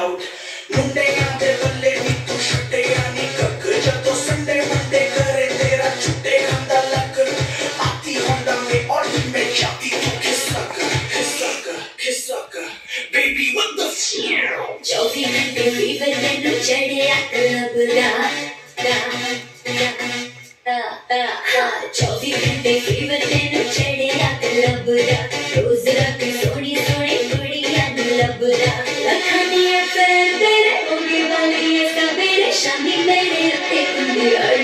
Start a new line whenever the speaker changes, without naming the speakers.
Doubt मुंडे आते बल्ले नी तू छुट्टे यानी कक। जब संडे मंडे करे तेरा छुट्टे खांदा लक। आती होंडा में और ही में जाती तू खिसक। खिसक खिसक। बेबी व्हाट द
चौबीस घंटे फीवर मैनू चढ़िया तलब दा दा दा दा दा चौबीस घंटे हनिया से तेरे होने वाली है सवेरे शादी मेरे अपने कुंदे और